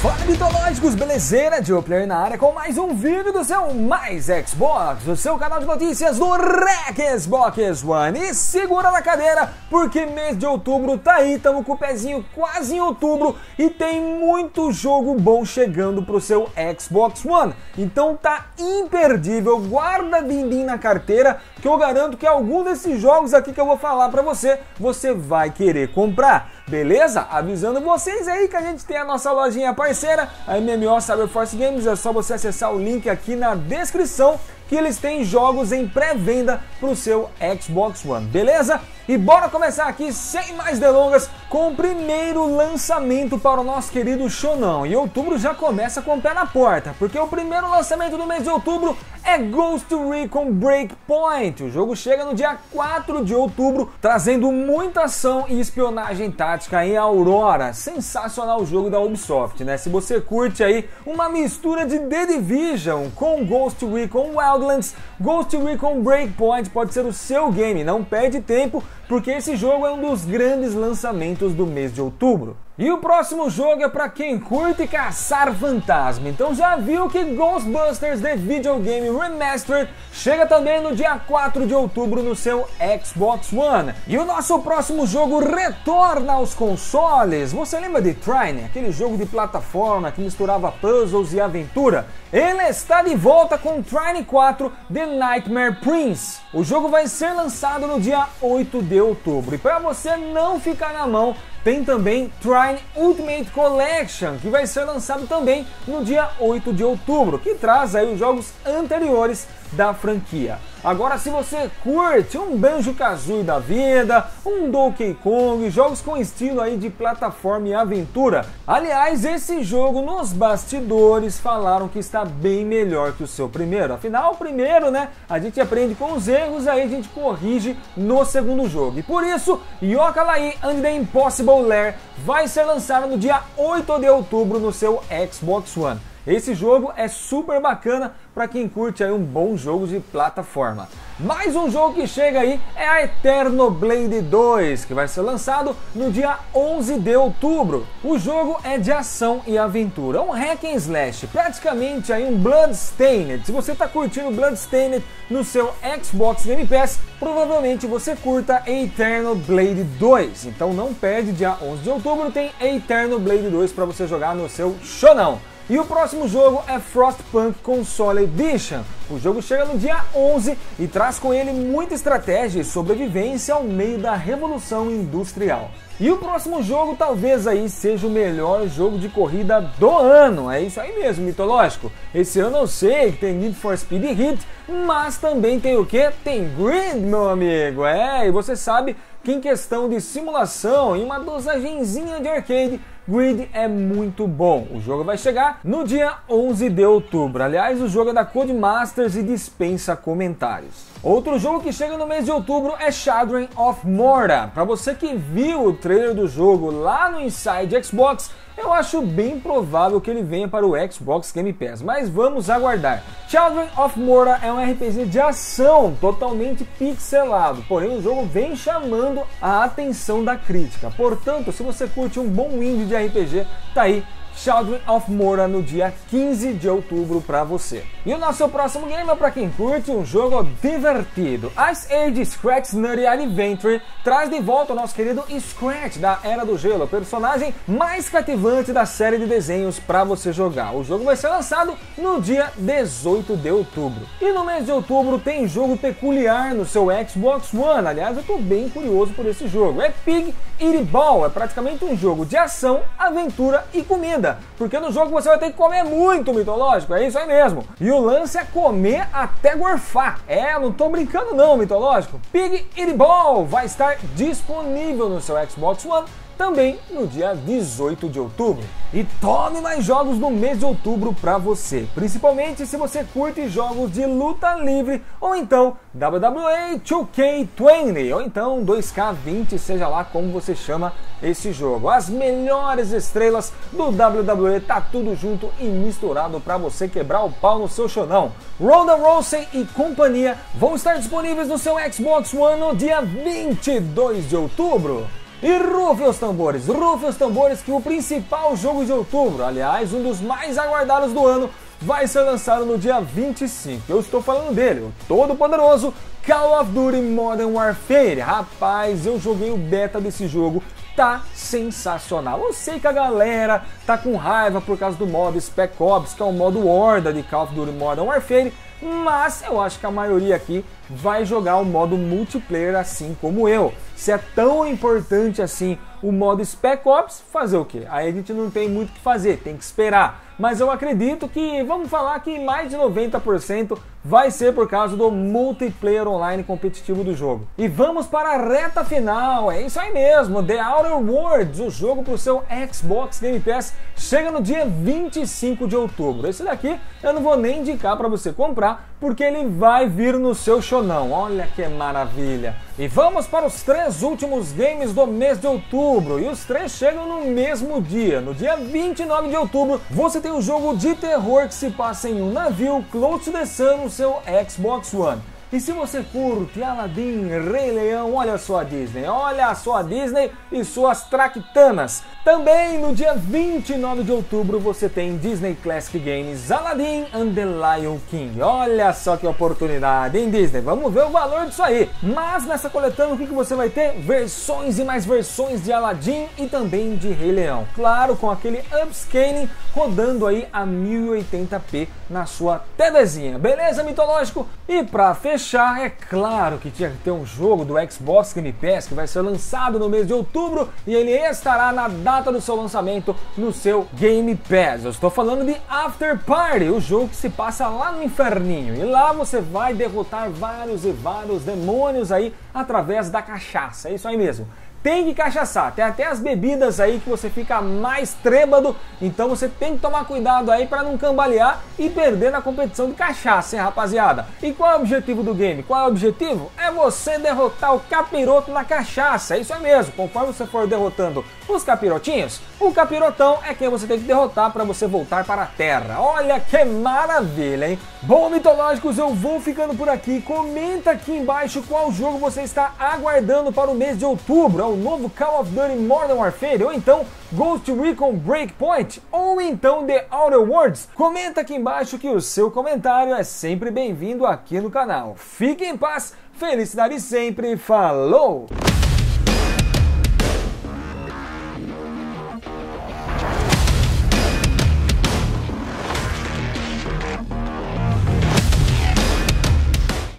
fuck? Mitológicos, belezeira? Joe Player na área com mais um vídeo do seu Mais Xbox, o seu canal de notícias do REC Xbox One. E segura na cadeira, porque mês de outubro tá aí, tamo com o pezinho quase em outubro e tem muito jogo bom chegando pro seu Xbox One. Então tá imperdível, guarda din-din na carteira, que eu garanto que algum desses jogos aqui que eu vou falar pra você, você vai querer comprar. Beleza? Avisando vocês aí que a gente tem a nossa lojinha parceira, a MMO Cyberforce Games, é só você acessar o link aqui na descrição que eles têm jogos em pré-venda para o seu Xbox One, beleza? E bora começar aqui sem mais delongas com o primeiro lançamento para o nosso querido Shonão. E outubro já começa com o pé na porta, porque o primeiro lançamento do mês de outubro é Ghost Recon Breakpoint. O jogo chega no dia 4 de outubro, trazendo muita ação e espionagem tática em Aurora. Sensacional o jogo da Ubisoft, né? Se você curte aí uma mistura de The Division com Ghost Recon Ghost Recon Breakpoint pode ser o seu game. Não perde tempo, porque esse jogo é um dos grandes lançamentos do mês de outubro. E o próximo jogo é para quem curte caçar fantasma. Então já viu que Ghostbusters The Video Game Remastered chega também no dia 4 de outubro no seu Xbox One. E o nosso próximo jogo retorna aos consoles. Você lembra de Trine, aquele jogo de plataforma que misturava puzzles e aventura? Ele está de volta com Trine 4 The Nightmare Prince. O jogo vai ser lançado no dia 8 de outubro. E para você não ficar na mão, tem também Trine Ultimate Collection, que vai ser lançado também no dia 8 de outubro, que traz aí os jogos anteriores da franquia. Agora, se você curte um Banjo-Kazooie da vida, um Donkey Kong, jogos com estilo aí de plataforma e aventura. Aliás, esse jogo nos bastidores falaram que está bem melhor que o seu primeiro. Afinal, o primeiro, né, a gente aprende com os erros, aí a gente corrige no segundo jogo. E por isso, Yooka-Laylee and the Impossible Lair vai ser lançado no dia 8 de outubro no seu Xbox One. Esse jogo é super bacana para quem curte aí um bom jogo de plataforma. Mais um jogo que chega aí é a Eterno Blade 2, que vai ser lançado no dia 11 de outubro. O jogo é de ação e aventura, um hack and slash, praticamente aí um Bloodstained. Se você está curtindo Bloodstained no seu Xbox Game Pass, provavelmente você curta Eternal Blade 2. Então não perde, dia 11 de outubro tem Eternal Blade 2 para você jogar no seu Shonão. E o próximo jogo é Frostpunk Console Edition. O jogo chega no dia 11 e traz com ele muita estratégia e sobrevivência ao meio da revolução industrial. E o próximo jogo talvez aí seja o melhor jogo de corrida do ano. É isso aí mesmo, mitológico. Esse ano eu sei que tem Need for Speed Heat, mas também tem o que? Tem Grid, meu amigo. É, e você sabe que em questão de simulação e uma dosagenzinha de arcade, Grid é muito bom. O jogo vai chegar no dia 11 de outubro. Aliás, o jogo é da Codemasters e dispensa comentários. Outro jogo que chega no mês de outubro é Shadowrun of Mordor. Para você que viu o trailer do jogo lá no Inside Xbox, eu acho bem provável que ele venha para o Xbox Game Pass, mas vamos aguardar. Children of Mordor é um RPG de ação totalmente pixelado, porém o jogo vem chamando a atenção da crítica. Portanto, se você curte um bom indie de RPG, tá aí Children of Mora no dia 15 de outubro para você. E o nosso próximo game é para quem curte um jogo divertido. Ice Age Scratch Nutty Adventure traz de volta o nosso querido Scratch da Era do Gelo, personagem mais cativante da série de desenhos para você jogar. O jogo vai ser lançado no dia 18 de outubro. E no mês de outubro tem jogo peculiar no seu Xbox One. Aliás, eu estou bem curioso por esse jogo. É Pig Ball, é praticamente um jogo de ação, aventura e comida porque no jogo você vai ter que comer muito mitológico, é isso aí mesmo. E o lance é comer até gorfar. É, não tô brincando não, mitológico. Pig Eat Ball vai estar disponível no seu Xbox One também no dia 18 de outubro. E tome mais jogos no mês de outubro para você, principalmente se você curte jogos de luta livre ou então WWE 2K20 ou então 2K20, seja lá como você chama esse jogo. As melhores estrelas do WWE tá tudo junto e misturado para você quebrar o pau no seu chonão. Ronda Rousey e companhia vão estar disponíveis no seu Xbox One no dia 22 de outubro. E rufem os tambores, rufem os tambores que o principal jogo de outubro, aliás, um dos mais aguardados do ano, vai ser lançado no dia 25. Eu estou falando dele, o todo poderoso Call of Duty Modern Warfare. Rapaz, eu joguei o beta desse jogo, tá sensacional. Eu sei que a galera tá com raiva por causa do modo Spec Ops, que é o modo Horda de Call of Duty Modern Warfare, mas eu acho que a maioria aqui vai jogar o modo multiplayer assim como eu. Se é tão importante assim o modo Spec Ops, fazer o quê? Aí a gente não tem muito o que fazer, tem que esperar. Mas eu acredito que, vamos falar que mais de 90% vai ser por causa do multiplayer online competitivo do jogo. E vamos para a reta final, é isso aí mesmo, The Outer Worlds, o jogo para o seu Xbox Game Pass, chega no dia 25 de outubro. Esse daqui eu não vou nem indicar para você comprar, porque ele vai vir no seu shonão. Olha que maravilha! E vamos para os três últimos games do mês de outubro. E os três chegam no mesmo dia. No dia 29 de outubro, você tem um jogo de terror que se passa em um navio Close to the Sun no seu Xbox One. E se você curte Aladdin, Rei Leão, olha só a Disney, olha só a Disney e suas traquitanas. Também no dia 29 de outubro você tem Disney Classic Games Aladdin and the Lion King. Olha só que oportunidade, hein Disney? Vamos ver o valor disso aí. Mas nessa coletânea o que, que você vai ter? Versões e mais versões de Aladdin e também de Rei Leão. Claro, com aquele upscaling rodando aí a 1080p na sua TVzinha. Beleza, mitológico? E para fechar, é claro que tinha que ter um jogo do Xbox Game Pass que vai ser lançado no mês de outubro e ele estará na data do seu lançamento no seu Game Pass. Eu estou falando de After Party, o jogo que se passa lá no inferninho. E lá você vai derrotar vários e vários demônios aí através da cachaça. É isso aí mesmo tem que cachaçar. Tem até as bebidas aí que você fica mais trêbado, então você tem que tomar cuidado aí para não cambalear e perder na competição de cachaça, hein, rapaziada? E qual é o objetivo do game? Qual é o objetivo? É você derrotar o capiroto na cachaça, é isso é mesmo. Conforme você for derrotando os capirotinhos, o capirotão é quem você tem que derrotar para você voltar para a Terra. Olha que maravilha, hein? Bom, mitológicos, eu vou ficando por aqui. Comenta aqui embaixo qual jogo você está aguardando para o mês de outubro o novo Call of Duty Modern Warfare, ou então Ghost Recon Breakpoint, ou então The Outer Worlds? Comenta aqui embaixo que o seu comentário é sempre bem-vindo aqui no canal. Fique em paz, felicidade sempre, falou!